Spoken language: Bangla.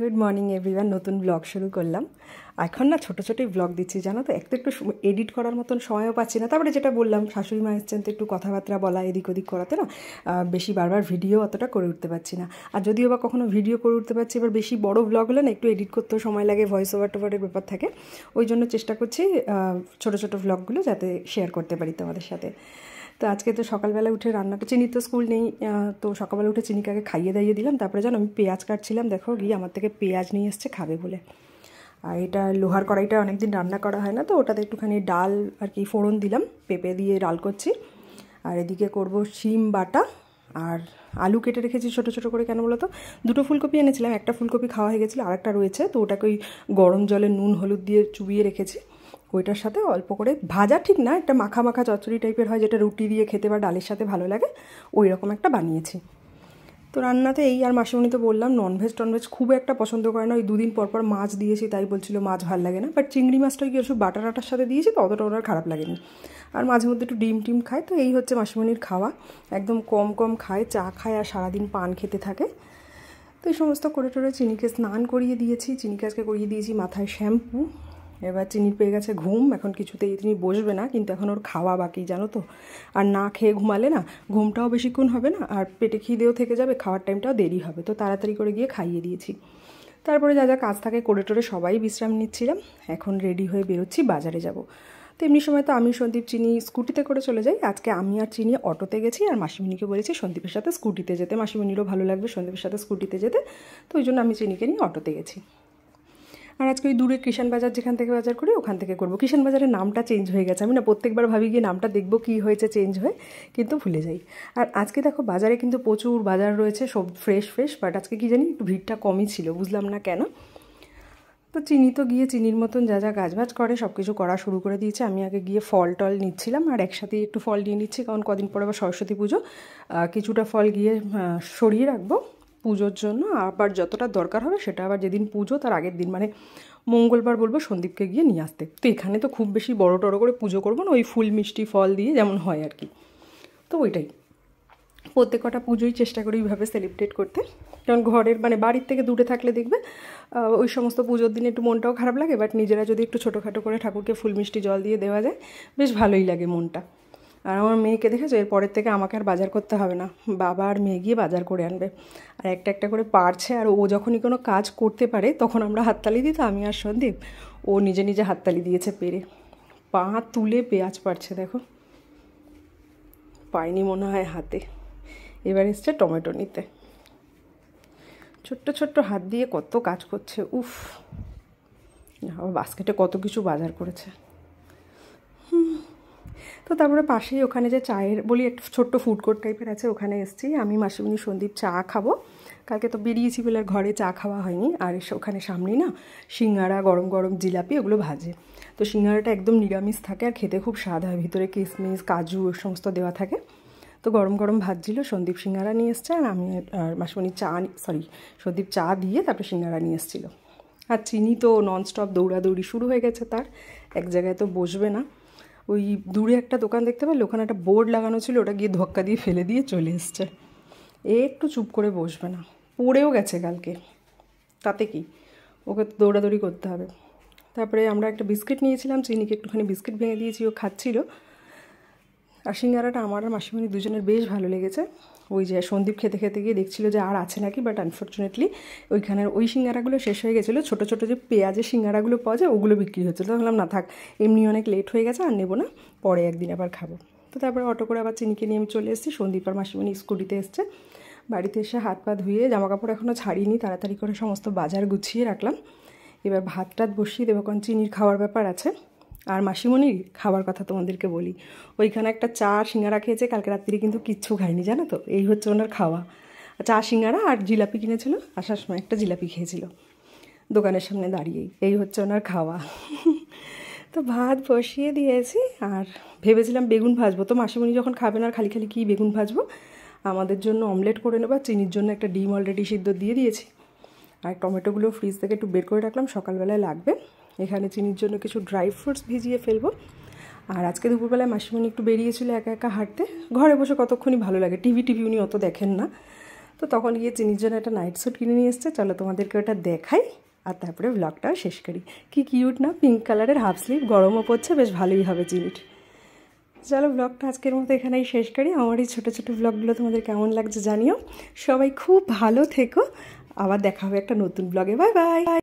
গুড মর্নিং এভরিওয়ান নতুন ব্লগ শুরু করলাম। এখন না ছোটো ছোটোই ব্লগ দিচ্ছি, জানো তো? এক তো একটু এডিট করার মতন সময়ও পাচ্ছি না। তারপরে যেটা বললাম, শাশুড়ি মা এসছেন তো একটু কথাবার্তা বলা, এদিক ওদিক করাতে না বেশি বারবার ভিডিও অতটা করে উঠতে পারছি না। আর যদিও বা কখনো ভিডিও করে উঠতে পারছি, এবার বেশি বড় ব্লগ হলে না একটু এডিট করতেও সময় লাগে ভয়েস ওভার টোভারের ব্যাপার থাকে। ওই জন্য চেষ্টা করছি ছোটো ছোটো ব্লগগুলো যাতে শেয়ার করতে পারি তোমাদের সাথে। তো আজকে তো সকালবেলা উঠে রান্নাটা চিনি তো স্কুল নেই তো সকালবেলা উঠে চিনিকে আগে খাইয়ে দাইয়ে দিলাম। তারপরে জানো আমি পেঁয়াজ কাটছিলাম। দেখো গিয়ে আমার থেকে পেঁয়াজ নিয়ে এসছে খাবে বলে। আর এটা লোহার কড়াইটা অনেকদিন রান্না করা হয় না, তো ওটাতে একটুখানি ডাল আর কি ফোড়ন দিলাম, পেঁপে দিয়ে ডাল করছি। আর এদিকে করব শিম বাটা আর আলু কেটে রেখেছি ছোটো ছোটো করে, কেন বলো তো? দুটো ফুলকপি এনেছিলাম, একটা ফুলকপি খাওয়া হয়ে গেছিল আর একটা রয়েছে, তো ওটাকে ওই গরম জলে নুন, হলুদ দিয়ে চুবিয়ে রেখেছি। ওইটার সাথে অল্প করে ভাজা ঠিক না, একটা মাখা মাখা চচ্চড়ি টাইপের হয়, যেটা রুটি দিয়ে খেতে বা ডালের সাথে ভালো লাগে ওই রকম একটা বানিয়েছি। তো রান্নাতে এই আর মাসিমণি তো বললাম ননভেজ টনভেজ খুব একটা পছন্দ করে না, ওই দুদিন পর পর মাছ দিয়েছি, তাই বলছিল মাছ ভালো লাগে না বাট চিংড়ি মাছটা কি একটু বাটার আটার সাথে দিয়েছি, তো অতটা ওনার খারাপ লাগেনি। আর মাঝে মধ্যে একটু ডিম টিম খায়, তো এই হচ্ছে মাসিমণির খাওয়া, একদম কম কম খায়, চা খায় আর সারাদিন পান খেতে থাকে। তো এই সমস্ত করে টোরে চিনিকে স্নান করিয়ে দিয়েছি, চিনিকে আজকে করিয়ে দিয়েছি মাথায় শ্যাম্পু এবার চিনি পেয়ে গেছে ঘুম, এখন কিছুতেই তিনি বসবে না, কিন্তু এখন ওর খাওয়া বাকি, জানো তো। আর না খেয়ে ঘুমালে না, ঘুমটাও বেশিক্ষণ হবে না, আর পেটে খিদেও থেকে যাবে, খাওয়ার টাইমটাও দেরি হবে। তো তাড়াতাড়ি করে গিয়ে খাইয়ে দিয়েছি। তারপরে যা যা কাজ থাকে করে টোরে সবাই বিশ্রাম নিচ্ছিলাম। এখন রেডি হয়ে বেরোচ্ছি, বাজারে যাব। তো এমনি সময় তো আমি সন্দীপ চিনি স্কুটিতে করে চলে যাই। আজকে আমি আর চিনি অটোতে গেছি, আর মাসিমণিকে বলেছি সন্দীপের সাথে স্কুটিতে যেতে। মাসিমণিরও ভালো লাগবে সন্দীপের সাথে স্কুটিতে যেতে। তো ওই জন্য আমি চিনিকে নিয়ে অটোতে গেছি। আর আজকে ওই দূরে কিষান বাজার যেখান থেকে বাজার করি, ওখান থেকে করব। কিষান বাজারের নামটা চেঞ্জ হয়ে গেছে। আমি না প্রত্যেকবার ভাবি গিয়ে নামটা দেখব কী হয়েছে চেঞ্জ হয়ে, কিন্তু ভুলে যাই। আর আজকে দেখো বাজারে কিন্তু প্রচুর বাজার রয়েছে, সব ফ্রেশ ফ্রেশ বাট আজকে কি জানি একটু ভিড়টা কমই ছিল, বুঝলাম না কেন। তো চিনি তো গিয়ে চিনির মতন যা যা গাছবাজ করে সব কিছু করা শুরু করে দিয়েছে। আমি আগে গিয়ে ফল টল নিচ্ছিলাম আর একসাথেই একটু ফল নিয়ে নিচ্ছি, কারণ কদিন পরে আবার সরস্বতী পুজো। কিছুটা ফল গিয়ে সরিয়ে রাখব। পুজোর জন্য, আবার যতটা দরকার হবে সেটা আবার যেদিন পুজো তার আগের দিন। মানে মঙ্গলবার বলব সন্দীপকে গিয়ে নিয়ে আসতে। তো এখানে তো খুব বেশি বড় টড়ো করে পুজো করব না, ওই ফুল, মিষ্টি, ফল দিয়ে যেমন হয় আর কি। তো ওইটাই। প্রত্যেক কটা পুজোই চেষ্টা করি ওইভাবে সেলিব্রেট করতে। কারণ ঘরের মানে বাড়ির থেকে দূরে থাকলে দেখবে ওই সমস্ত পুজোর দিনে একটু মনটাও খারাপ লাগে বাট নিজেরা যদি একটু ছোটোখাটো করে ঠাকুরকে ফুল, মিষ্টি, জল দিয়ে দেওয়া যায়, বেশ ভালোই লাগে মনটা। আর আমার মেয়েকে দেখেছ? এরপরের থেকে আমাকে আর বাজার করতে হবে না। বাবা আর মেয়ে গিয়ে বাজার করে আনবে। আর একটা একটা করে পারছে, আর ও যখনই কোনো কাজ করতে পারে, তখন আমরা হাততালি দিই তো, আমি আর সন্দীপ। ও নিজে নিজে হাততালি দিয়েছে পেরে। পা তুলে পেঁয়াজ পারছে দেখো। পায়নি মনে হয় হাতে। এবার এসছে টমেটো নিতে। ছোট্ট ছোট্ট হাত দিয়ে কত কাজ করছে, উফ। বাস্কেটে কত কিছু বাজার করেছে। তো তারপরে পাশেই ওখানে যে চায়ের, বলি একটা ছোট্ট ফুড কোর্ট টাইপের আছে, ওখানে এসেছি। আমি, মাসিমণি, সন্দীপ চা খাব। কালকে তো বেরিয়েছি বলে আর ঘরে চা খাওয়া হয়নি। আর ওখানে সামনেই না সিঙ্গারা, গরম গরম জিলাপি ওগুলো ভাজে। তো সিঙ্গারাটা একদম নিরামিষ থাকে আর খেতে খুব স্বাদ হয়। ভিতরে কিশমিশ কাজু সমস্ত দেওয়া থাকে। তো গরম গরম ভাজছিল, সন্দীপ সিঙ্গারা নিয়ে এসছে আর আমি আর মাসিমণি চা সরি সন্দীপ চা দিয়ে তারপরে সিঙ্গারা নিয়ে এসেছিল। আর চিনি তো ননস্টপ দৌড়াদৌড়ি শুরু হয়ে গেছে তার। এক জায়গায় তো বসবে না। ওই দূরে একটা দোকান দেখতে পেলে ওখানে একটা বোর্ড লাগানো ছিল, ওটা গিয়ে ধক্কা দিয়ে ফেলে দিয়ে চলে এসছে। একটু চুপ করে বসবে না, পড়েও গেছে কালকে। তাতে কি? ওকে তো দৌড়াদৌড়ি করতে হবে। তারপরে আমরা একটা বিস্কিট নিয়েছিলাম, চিনিকে একটুখানি বিস্কিট ভেঙে দিয়েছি, ও খাচ্ছিল। আর সিঙ্গারাটা আমার আর মাসিমণি দুজনের বেশ ভালো লেগেছে। ওই যে সন্দীপ খেতে খেতে গিয়ে দেখছিল যে আর আছে নাকি বাট আনফর্চুনেটলি ওইখানের ওই সিঙ্গারাগুলো শেষ হয়ে গেছিল। ছোটো ছোটো যে পেঁয়াজের সিঙ্গারাগুলো পাওয়া যায়, ওগুলো বিক্রি হচ্ছিল তো ভাবলাম, না থাক, এমনি অনেক লেট হয়ে গেছে, আর নেব না, পরে একদিন আবার খাব। তো তারপরে অটো করে আবার চিনিকে নিয়ে আমি চলে এসেছি। সন্দীপ আর মাসিমণি স্কুটিতে এসছে। বাড়িতে এসে হাত পা ধুয়ে জামা কাপড় এখনও ছাড়িনি, তাড়াতাড়ি করে সমস্ত বাজার গুছিয়ে রাখলাম। এবার ভাত টাত বসিয়ে দেবো, কারণ চিনির খাওয়ার ব্যাপার আছে। আর মাসিমণির খাবার কথা তোমাদেরকে বলি। ওইখানে একটা চা সিঙ্গারা খেয়েছে, কালকে রাত্রি কিন্তু কিচ্ছু খায়নি, জানো তো? এই হচ্ছে ওনার খাওয়া। চা, সিঙ্গারা আর জিলাপি কিনেছিল, আসার সময় একটা জিলাপি খেয়েছিল দোকানের সামনে দাঁড়িয়েই। এই হচ্ছে ওনার খাওয়া। তো ভাত বসিয়ে দিয়েছি আর ভেবেছিলাম বেগুন ভাজবো। তো মাসিমণি যখন খাবে না আর খালি খালি কী বেগুন ভাজবো, আমাদের জন্য অমলেট করে নেব চিনির জন্য একটা ডিম অলরেডি সিদ্ধ দিয়ে দিয়েছি। আর টমেটোগুলো ফ্রিজ থেকে একটু বের করে রাখলাম, সকালবেলায় লাগবে। এখানে চিনির জন্য কিছু ড্রাই ফ্রুটস ভিজিয়ে ফেলব। আর আজকে দুপুরবেলায় মাসিমণি একটু বেরিয়েছিল একা একা হাঁটতে। ঘরে বসে কতক্ষণই ভালো লাগে টিভি টিভি উনি অত দেখেন না। তো তখন গিয়ে চিনির জন্য একটা নাইট স্যুট কিনে নিয়ে এসছে। চলো তোমাদেরকে ওটা দেখাই আর তারপরে ব্লগটাও শেষ করি। কি কিউট না? পিঙ্ক কালারের হাফ স্লিভ গরমও পড়ছে, বেশ ভালোই হবে চিনির। চলো ব্লগটা আজকের মতো এখানেই শেষ করি। আমার এই ছোটো ছোটো ব্লগগুলো তোমাদের কেমন লাগছে জানিও। সবাই খুব ভালো থেকো। আবার দেখা হবে একটা নতুন ব্লগে বাই বাই